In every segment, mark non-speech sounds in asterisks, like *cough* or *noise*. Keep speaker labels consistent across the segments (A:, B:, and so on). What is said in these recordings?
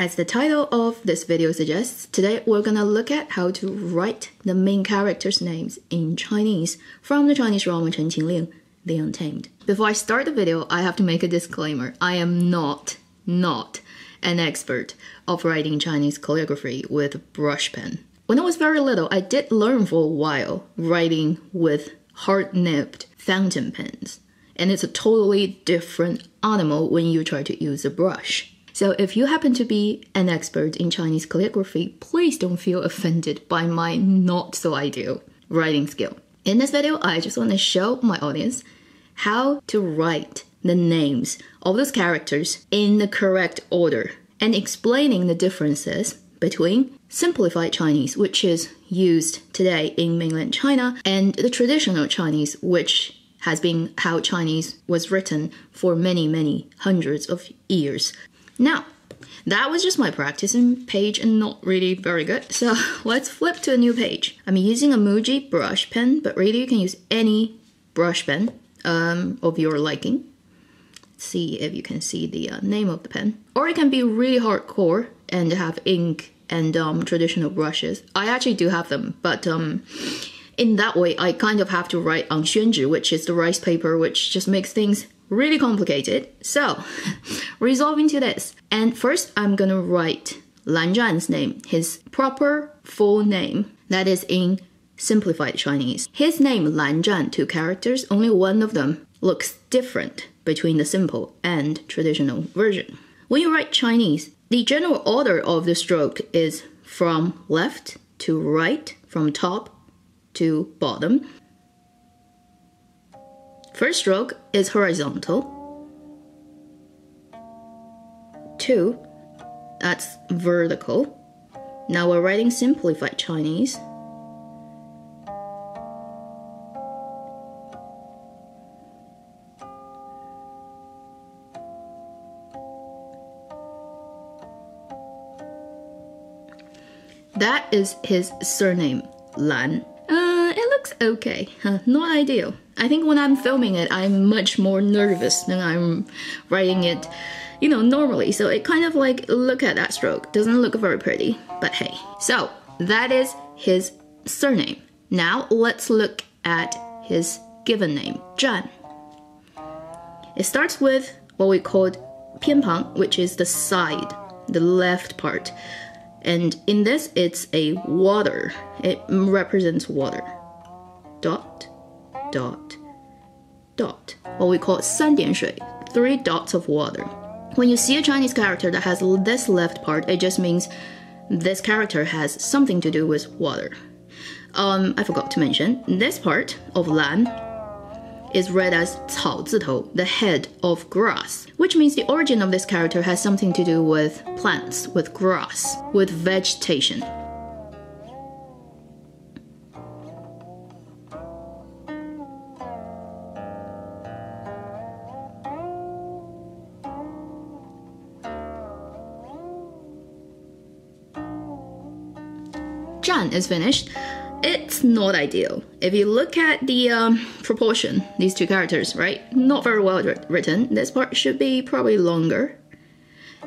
A: As the title of this video suggests, today we're gonna look at how to write the main characters' names in Chinese from the Chinese drama Chen Qingling, The Untamed. Before I start the video, I have to make a disclaimer. I am not, not an expert of writing Chinese calligraphy with brush pen. When I was very little, I did learn for a while writing with hard-nibbed fountain pens. And it's a totally different animal when you try to use a brush. So if you happen to be an expert in Chinese calligraphy, please don't feel offended by my not so ideal writing skill. In this video, I just want to show my audience how to write the names of those characters in the correct order and explaining the differences between simplified Chinese, which is used today in mainland China, and the traditional Chinese, which has been how Chinese was written for many, many hundreds of years. Now, that was just my practicing page and not really very good. So *laughs* let's flip to a new page. I'm using a Muji brush pen, but really you can use any brush pen um, of your liking. Let's see if you can see the uh, name of the pen. Or it can be really hardcore and have ink and um, traditional brushes. I actually do have them, but um, in that way, I kind of have to write on xuanzhi, which is the rice paper, which just makes things really complicated. So, *laughs* resolving to this. And first, I'm gonna write Lan Zhan's name, his proper full name, that is in simplified Chinese. His name, Lan Zhan, two characters, only one of them looks different between the simple and traditional version. When you write Chinese, the general order of the stroke is from left to right, from top to bottom. First stroke is horizontal. Two, that's vertical. Now we're writing simplified Chinese. That is his surname, Lan. Uh, it looks okay. *laughs* Huh, not ideal. I think when I'm filming it, I'm much more nervous than I'm writing it, you know, normally. So it kind of like, look at that stroke. Doesn't look very pretty, but hey. So that is his surname. Now let's look at his given name, Zhan. It starts with what we called pianpang, which is the side, the left part. And in this, it's a water. It represents water. Dot, dot dot what we call 三点水 three dots of water when you see a chinese character that has this left part it just means this character has something to do with water um, i forgot to mention this part of Lan is read as 草字头, the head of grass, which means the origin of this character has something to do with plants, with grass, with vegetation. Zhan is finished it's not ideal. If you look at the um, proportion, these two characters, right? Not very well written. This part should be probably longer.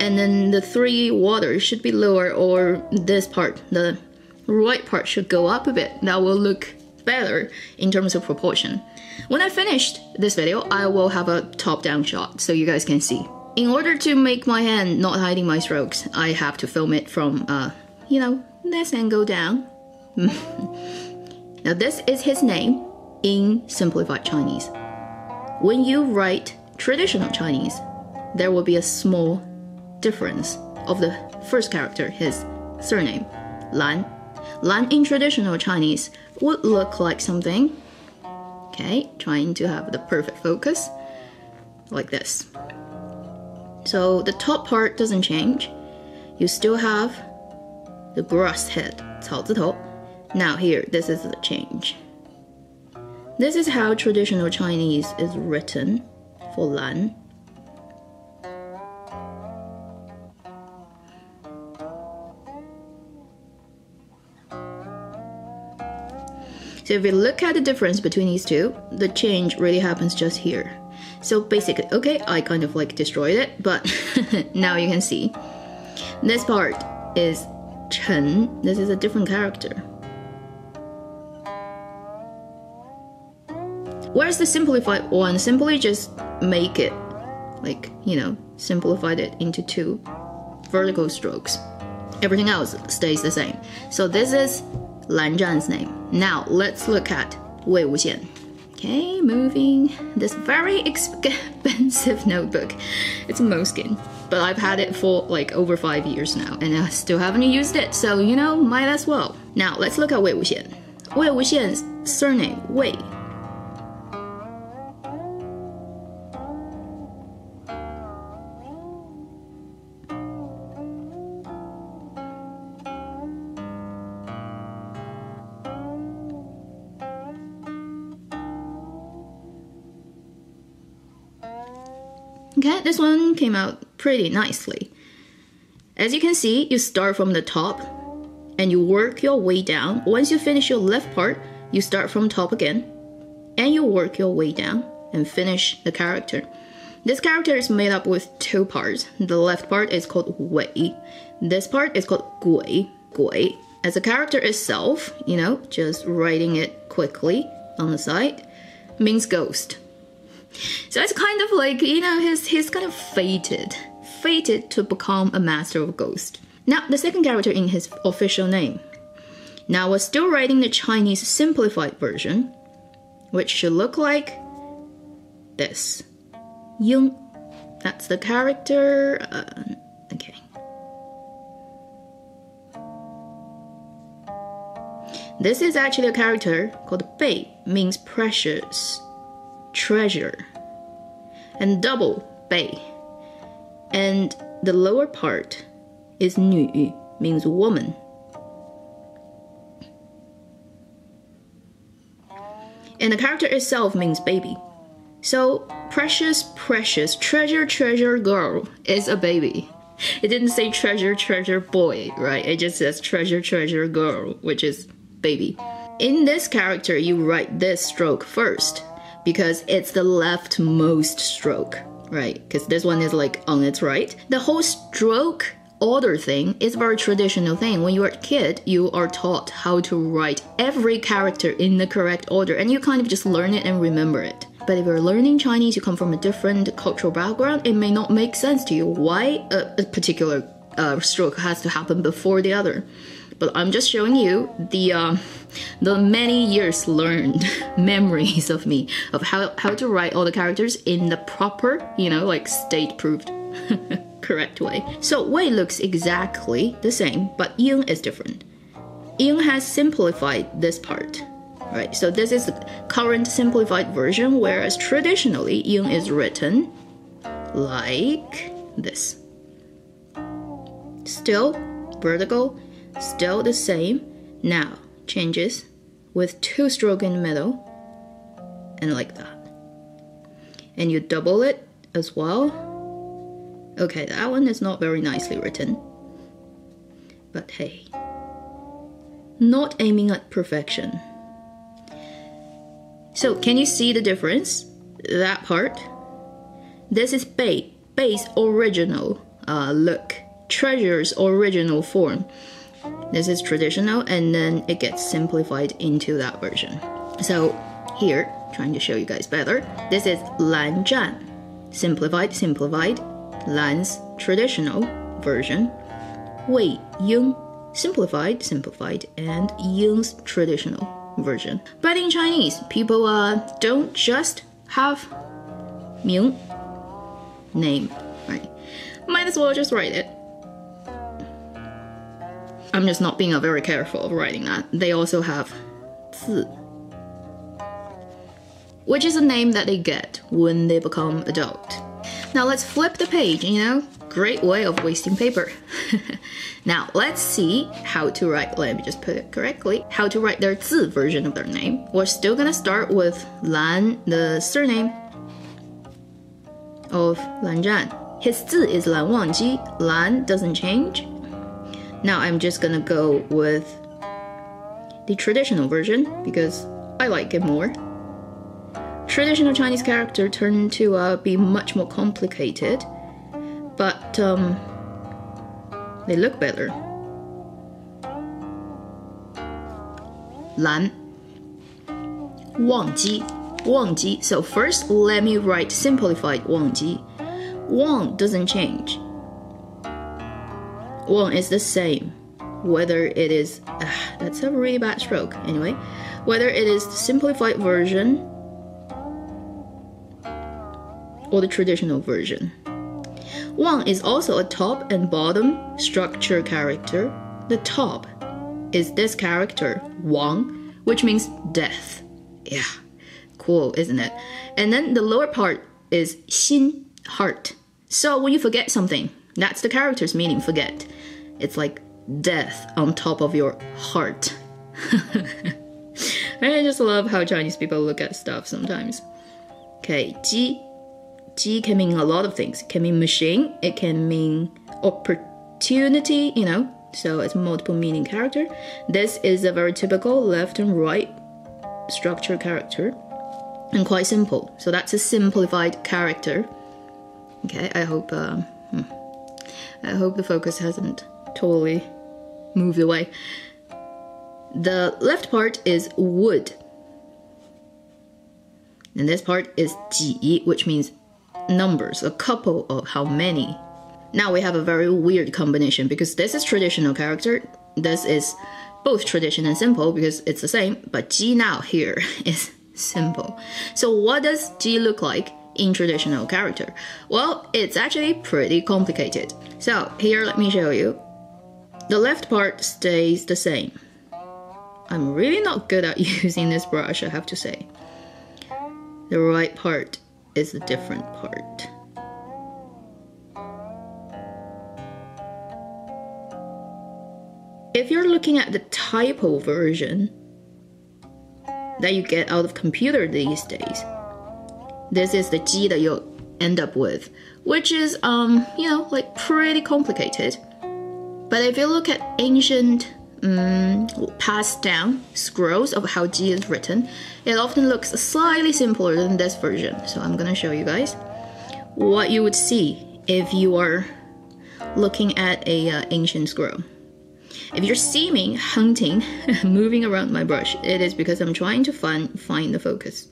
A: And then the three waters should be lower or this part, the right part should go up a bit. That will look better in terms of proportion. When I finished this video, I will have a top-down shot so you guys can see. In order to make my hand not hiding my strokes, I have to film it from, uh, you know, this angle down *laughs* now, this is his name in simplified Chinese. When you write traditional Chinese, there will be a small difference of the first character, his surname, Lan. Lan in traditional Chinese would look like something. Okay, trying to have the perfect focus, like this. So the top part doesn't change. You still have the grass head, 草字头, now here, this is the change. This is how traditional Chinese is written for Lan. So if you look at the difference between these two, the change really happens just here. So basically, okay, I kind of like destroyed it, but *laughs* now you can see. This part is Chen. This is a different character. Where's the simplified one simply just make it like, you know, simplified it into two vertical strokes. Everything else stays the same. So this is Lan Zhan's name. Now let's look at Wei Wuxian. Okay, moving this very *laughs* expensive notebook. It's a Moleskine, but I've had it for like over five years now, and I still haven't used it, so you know, might as well. Now let's look at Wei Wuxian. Wei Wuxian's surname Wei Okay, this one came out pretty nicely. As you can see, you start from the top and you work your way down. Once you finish your left part, you start from top again and you work your way down and finish the character. This character is made up with two parts. The left part is called Wei. This part is called Gui. Gui. As a character itself, you know, just writing it quickly on the side, means ghost. So it's kind of like, you know, he's, he's kind of fated, fated to become a master of ghosts. Now, the second character in his official name. Now, we're still writing the Chinese simplified version, which should look like this. Ying. That's the character. Uh, okay. This is actually a character called Bei, means precious treasure, and double bei. And the lower part is 女, means woman. And the character itself means baby. So, precious, precious, treasure, treasure girl is a baby. It didn't say treasure, treasure boy, right? It just says treasure, treasure girl, which is baby. In this character, you write this stroke first because it's the leftmost stroke, right? Because this one is like on its right. The whole stroke order thing is a very traditional thing. When you're a kid, you are taught how to write every character in the correct order, and you kind of just learn it and remember it. But if you're learning Chinese, you come from a different cultural background, it may not make sense to you why a, a particular uh, stroke has to happen before the other but I'm just showing you the uh, the many years learned *laughs* memories of me of how, how to write all the characters in the proper, you know, like state proved *laughs* correct way. So Wei looks exactly the same, but Ying is different. Ying has simplified this part. Right, so this is the current simplified version, whereas traditionally Ying is written like this. Still vertical still the same. Now changes with two stroke in the middle and like that. And you double it as well. Okay, that one is not very nicely written. But hey, not aiming at perfection. So can you see the difference? That part. This is Bei, Bei's original uh, look, Treasure's original form. This is traditional and then it gets simplified into that version. So here, trying to show you guys better, this is Lan Zhan. Simplified, simplified, Lan's traditional version. Wei Ying, simplified, simplified, and Ying's traditional version. But in Chinese, people uh, don't just have Ming name, right? Might as well just write it. I'm just not being very careful of writing that. They also have 字, which is a name that they get when they become adult. Now let's flip the page, you know? Great way of wasting paper. *laughs* now let's see how to write, let me just put it correctly, how to write their 字 version of their name. We're still gonna start with Lan, the surname of Lan Zhan. His 字 is Lan Wangji. Lan doesn't change. Now I'm just gonna go with the traditional version because I like it more. Traditional Chinese character turn to uh, be much more complicated, but um, they look better. Lan Wangji Wangji. So first let me write simplified Wangji. Wang doesn't change. Wang is the same whether it is ah, that's a really bad stroke. Anyway whether it is the simplified version or the traditional version. Wang is also a top and bottom structure character. The top is this character Wang which means death. Yeah cool isn't it? And then the lower part is Xin heart. So when you forget something that's the character's meaning forget it's like death on top of your heart. *laughs* I just love how Chinese people look at stuff sometimes. Okay, Ji. Ji can mean a lot of things. It can mean machine, it can mean opportunity, you know, so it's multiple meaning character. This is a very typical left and right structure character and quite simple. So that's a simplified character. Okay, I hope uh, hmm. I hope the focus hasn't totally moved away. The left part is wood. And this part is ji, which means numbers, a couple of how many. Now we have a very weird combination because this is traditional character. This is both tradition and simple because it's the same, but ji now here *laughs* is simple. So what does ji look like in traditional character? Well, it's actually pretty complicated. So here, let me show you. The left part stays the same. I'm really not good at *laughs* using this brush, I have to say. The right part is a different part. If you're looking at the typo version that you get out of computer these days, this is the Ji that you'll end up with, which is, um, you know, like pretty complicated. But if you look at ancient um, passed down scrolls of how Ji is written, it often looks slightly simpler than this version. So I'm gonna show you guys what you would see if you are looking at a uh, ancient scroll. If you're seeing me hunting, *laughs* moving around my brush, it is because I'm trying to find find the focus.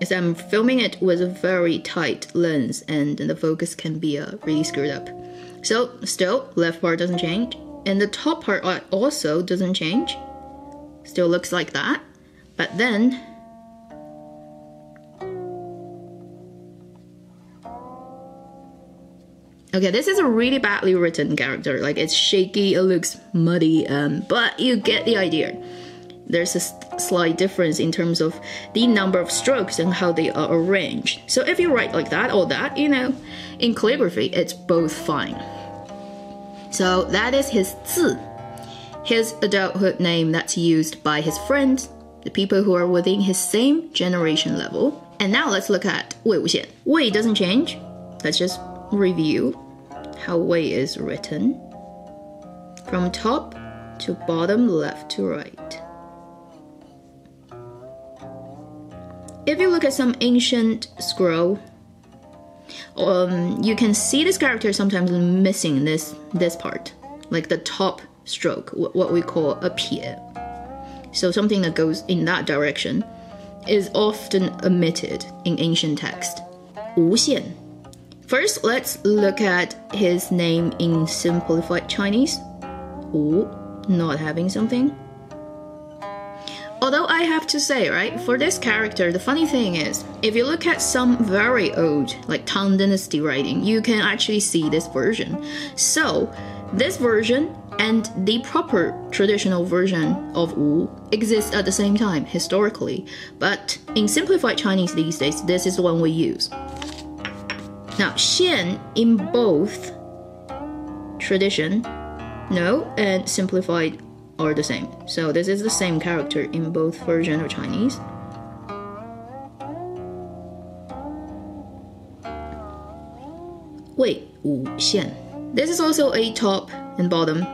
A: As I'm filming it with a very tight lens and the focus can be uh, really screwed up. So still, left part doesn't change. And the top part also doesn't change. Still looks like that. But then, Okay, this is a really badly written character. Like it's shaky, it looks muddy, um, but you get the idea there's a slight difference in terms of the number of strokes and how they are arranged. So if you write like that or that, you know, in calligraphy, it's both fine. So that is his zi, his adulthood name that's used by his friends, the people who are within his same generation level. And now let's look at Wei Wuxian. Wei doesn't change. Let's just review how Wei is written. From top to bottom, left to right. If you look at some ancient scroll um, you can see this character sometimes missing this this part, like the top stroke, what we call a pie. So something that goes in that direction is often omitted in ancient text. Wu Xian. First, let's look at his name in simplified Chinese. Wu, not having something. Although I have to say, right, for this character, the funny thing is, if you look at some very old, like Tang Dynasty writing, you can actually see this version. So, this version and the proper traditional version of Wu exist at the same time, historically. But in simplified Chinese these days, this is the one we use. Now, Xian in both tradition, no, and simplified are the same. So this is the same character in both version of Chinese. Wei Wu Xian. This is also a top and bottom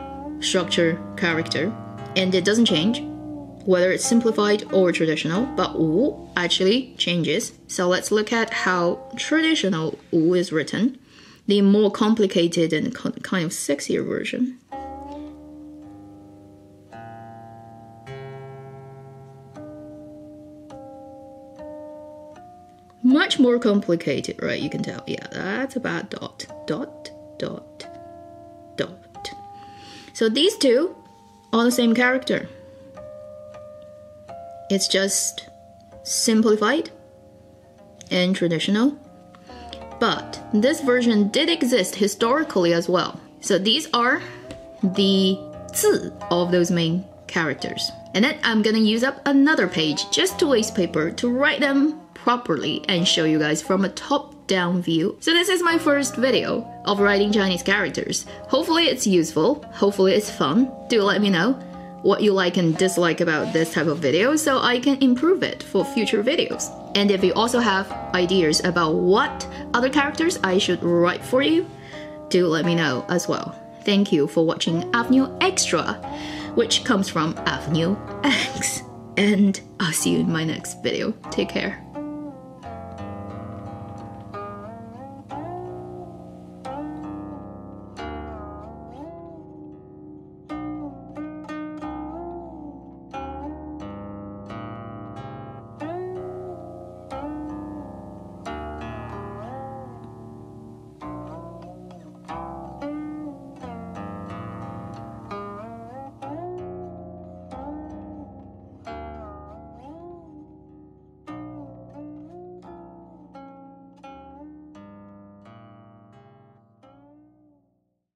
A: structure character, and it doesn't change whether it's simplified or traditional, but Wu actually changes. So let's look at how traditional Wu is written. the more complicated and kind of sexier version. Much more complicated, right? You can tell. Yeah, that's about dot, dot, dot, dot. So these two are the same character. It's just simplified and traditional. But this version did exist historically as well. So these are the 字 of those main characters. And then I'm gonna use up another page just to waste paper to write them properly and show you guys from a top down view. So this is my first video of writing Chinese characters. Hopefully it's useful, hopefully it's fun. Do let me know what you like and dislike about this type of video so I can improve it for future videos. And if you also have ideas about what other characters I should write for you, do let me know as well. Thank you for watching Avenue Extra, which comes from Avenue X. *laughs* And I'll see you in my next video. Take care.